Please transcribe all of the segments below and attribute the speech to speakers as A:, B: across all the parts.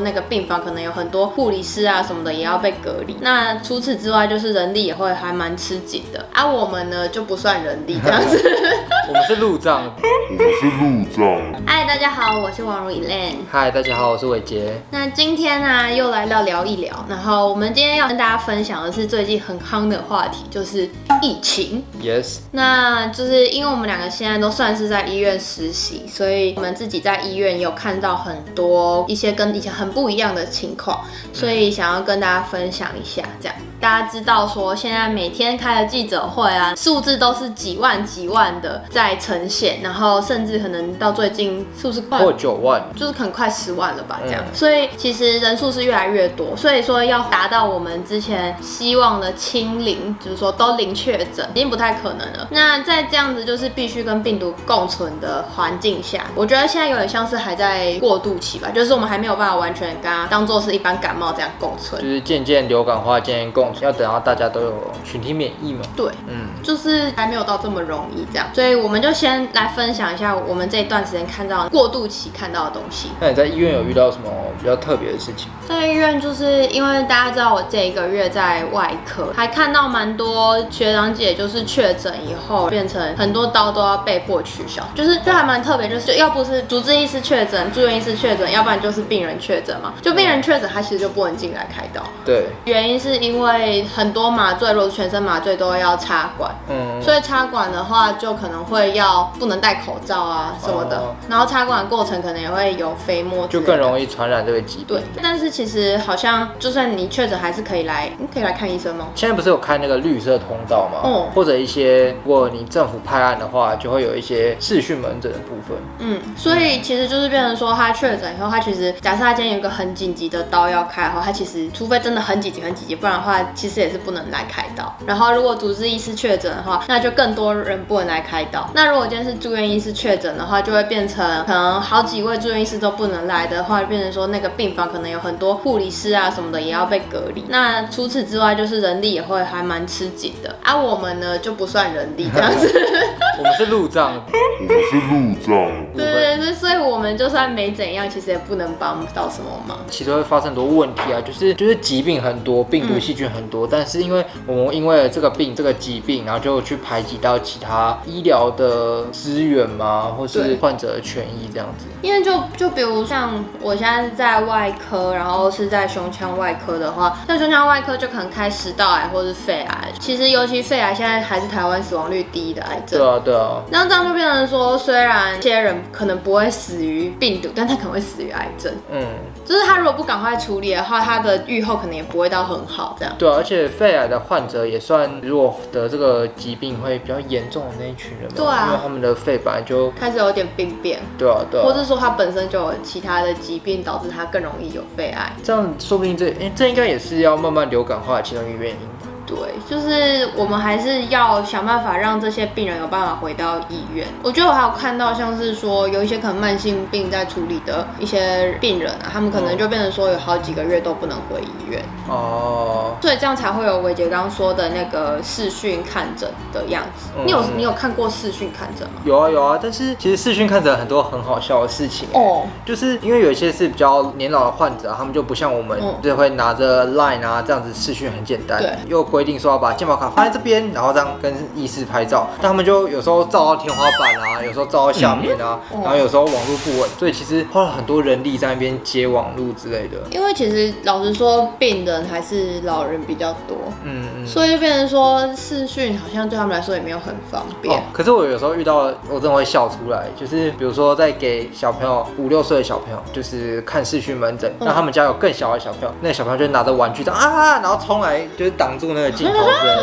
A: 那个病房可能有很多护理师啊什么的也要被隔离。那除此之外，就是人力也会还蛮吃紧的。啊，我们呢就不算人力这样子。
B: 我们是路障。
C: 我们是路障。
A: 嗨，大家好，我是王如 Elaine。
B: 嗨，大家好，我是伟杰。
A: 那今天呢，又来到聊一聊。然后我们今天要跟大家分享的是最近很夯的话题，就是疫情。
B: Yes，
A: 那就是因为我们两个现在都算是在医院实习，所以我们自己在医院有看到很多一些跟以前很不一样的情况，所以想要跟大家分享一下。这样大家知道说，现在每天开的记者会啊，数字都是几万几万的在呈现，然后甚至可能到最近是不是快
B: 破九万。
A: 就是可能快十万了吧，这样，
B: 嗯
A: 所以其实人数是越来越多，所以说要达到我们之前希望的清零，就是说都零确诊，已经不太可能了。那在这样子就是必须跟病毒共存的环境下，我觉得现在有点像是还在过渡期吧，就是我们还没有办法完全跟它当做是一般感冒这样共存
B: 就。是渐渐流感化，渐渐共存，要等到大家都有群体免疫嘛。
A: 对，
B: 嗯，
A: 就是还没有到这么容易这样，所以我们就先来分享一下我们这一段时间看到过渡期看到的东西。
B: 那你在医院有遇到什么比较特别的事情？
A: 在医院就是因为大家知道我这一个月在外科，还看到蛮多学长姐就是确诊以后变成很多刀都要被迫取消，就是就还蛮特别，就是要不是主治医师确诊、住院医师确诊，要不然就是病人确诊嘛。就病人确诊，他其实就不能进来开刀，
B: 对，
A: 原因是因为很多麻醉，如果是全身麻醉都要插管。
B: 嗯，
A: 所以插管的话，就可能会要不能戴口罩啊什么的，
B: 哦
A: 然后插管过程可能也会有飞沫
B: 就更容易传染这个疾病。
A: 对，但是其实好像就算你确诊，还是可以来，你可以来看医生吗？
B: 现在不是有开那个绿色通道吗？
A: 哦
B: 或者一些如果你政府派案的话，就会有一些视讯门诊的部分。
A: 嗯，所以其实就是变成说，他确诊以后，他其实假设他今天有个很紧急的刀要开的话，他其实除非真的很紧急、很紧急，不然的话，其实也是不能来开刀。然后如果主治医师确诊的话，那就更多人不能来开刀。那如果今天是住院医师确诊的话，就会变成可能好几位住院医师都不能来的话，变成说那个病房可能有很多护理师啊什么的也要被隔离。那除此之外，就是人力也会还蛮吃紧的。啊，我们呢就不算人力这样子。
B: 我们是路障，
C: 我们是路障。
A: 对对对，所以我们就算没怎样，其实也不能帮到什么忙。
B: 其实会发生很多问题啊，就是就是疾病很多，病毒细菌很多，但是因为我们因为这个病这个疾病，然后就去排挤到其他医疗的资源嘛，或是患者的权益这样子。
A: 因为就就比如像我现在是在外科，然后是在胸腔外科的话，像胸腔外科就可能开食道癌或是肺癌。其实尤其肺癌现在还是台湾死亡率第一的癌症。
B: 对啊，对啊，
A: 那这样就变成说，虽然这些人可能不会死于病毒，但他可能会死于癌症。
B: 嗯，
A: 就是他如果不赶快处理的话，他的预后可能也不会到很好。这样。
B: 对啊，而且肺癌的患者也算，如果得这个疾病会比较严重的那一群人嘛，
A: 对啊
B: 因为他们的肺本来就，
A: 开始有点病变，
B: 对啊，对啊，
A: 或者说他本身就有其他的疾病，导致他更容易有肺癌。
B: 这样说不定这，哎、这应该也是要慢慢流感化的其中一个原因吧。
A: 对，就是我们还是要想办法让这些病人有办法回到医院。我觉得我还有看到，像是说有一些可能慢性病在处理的一些病人啊，他们可能就变成说有好几个月都不能回医院，
B: 哦，
A: 所以这样才会有伟杰刚刚说的那个视讯看诊的样子。
B: 嗯。
A: 你有你有看过视讯看诊吗？
B: 有啊有啊，但是其实视讯看诊很多很好笑的事情、
A: 哦，
B: 就是因为有一些是比较年老的患者，他们就不像我们，
A: 嗯
B: 就是会拿着 Line 啊这样子视讯很简单，
A: 对。
B: 又规定说要把健保卡放在这边，然后这样跟医师拍照，但他们就有时候照到天花板啊，有时候照到下面啊，
A: 嗯
B: 然后有时候网络不稳，所以其实花了很多人力在那边接网络之类的。
A: 因为其实老实说，病人还是老人比较多，
B: 嗯嗯。
A: 所以就变成说视讯好像对他们来说也没有很方便。
B: 哦，可是我有时候遇到，我真的会笑出来。就是比如说，在给小朋友五六岁的小朋友，就是看视讯门诊，
A: 嗯
B: 那、他们家有更小的小朋友，那个小朋友就拿着玩具这样啊，然后冲来就是挡住那个镜头之类的，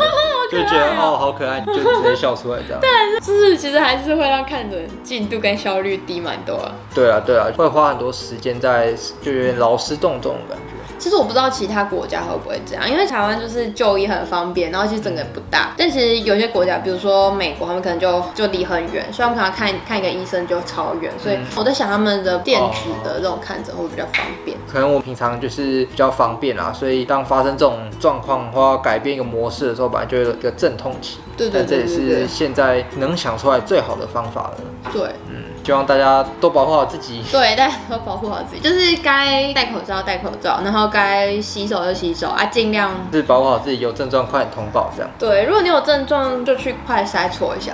B: 就觉得哦好可爱，就直接笑出来这样。
A: 就是其实还是会让看着进度跟效率低蛮多啊。
B: 对啊对啊，会花很多时间在，就有点劳师动众的感觉。
A: 其实我不知道其他国家会不会这样，因为台湾就是就医很方便，然后其实整个也不大。但其实有些国家，比如说美国，他们可能就就离很远，所以他们可能看看一个医生就超远。所以
B: 嗯
A: 我在想，他们的电子的这种看诊会比较方便。
B: 可能我平常就是比较方便啦，所以当发生这种状况或要改变一个模式的时候，本来就有一个阵痛期。
A: 对对
B: 但这也
A: 对对对
B: 是现在能想出来最好的方法了。
A: 对，
B: 嗯，希望大家都保护好自己。
A: 对，大家都保护好自己，就是该戴口罩戴口罩，然后该洗手就洗手啊，尽量。
B: 是保护好自己，有症状快点通报这样。
A: 对，如果你有症状，就去快筛搓一下。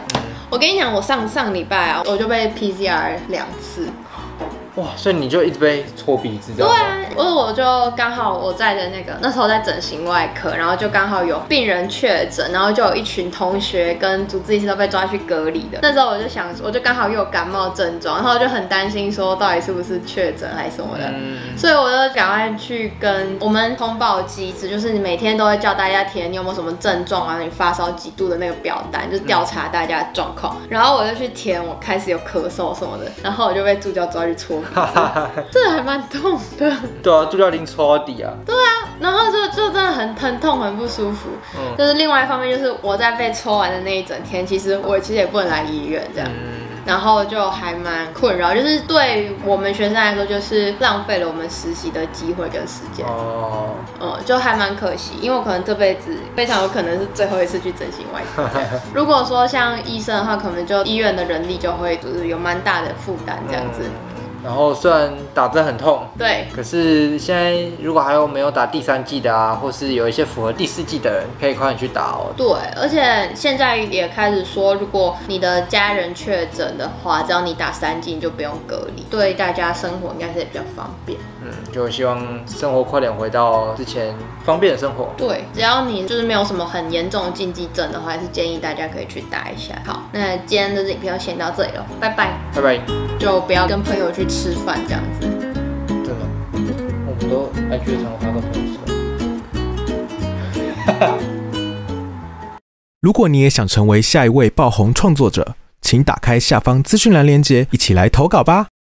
A: 我跟你讲，我上上礼拜啊，我就被 PCR 两次。
B: 哇，所以你就一直被搓鼻子这
A: 对？啊，我我就刚好我在的那个那时候在整形外科，然后就刚好有病人确诊，然后就有一群同学跟主治医师都被抓去隔离的。那时候我就想，我就刚好又有感冒症状，然后就很担心说到底是不是确诊还是什么的。
B: 嗯，
A: 所以我就赶快去跟我们通报机制，就是你每天都会叫大家填你有没有什么症状啊，你发烧几度的那个表单，就是调查大家的状况。然后我就去填，我开始有咳嗽什么的，然后我就被助教抓去搓鼻子，这还蛮痛的。
B: 对啊，助教铃戳到底啊。
A: 对啊然后就就真的很很痛，很不舒服。
B: 嗯
A: 就是另外一方面，就是我在被抽完的那一整天，其实我其实也不能来医院这样。
B: 嗯，
A: 然后就还蛮困扰，就是对我们学生来说，就是浪费了我们实习的机会跟时间。
B: 哦，
A: 嗯，就还蛮可惜，因为我可能这辈子非常有可能是最后一次去整形外科。如果说像医生的话，可能就医院的人力就会就是有蛮大的负担这样子。
B: 嗯然后虽然打针很痛，
A: 对，
B: 可是现在如果还有没有打第三季的啊，或是有一些符合第四季的人，可以快点去打哦。
A: 对，而且现在也开始说，如果你的家人确诊的话，只要你打三剂，你就不用隔离，对大家生活应该是也比较方便。
B: 嗯，就希望生活快点回到之前方便的生活。
A: 对，只要你就是没有什么很严重的禁忌症的话，还是建议大家可以去打一下。好，那今天的影片就先到这里了，拜拜。
B: 拜拜。
A: 就不要跟朋友去吃饭这样子。
B: 真的，我们都 IG 常发个朋友圈。
D: 如果你也想成为下一位爆红创作者，请打开下方资讯栏链接，一起来投稿吧。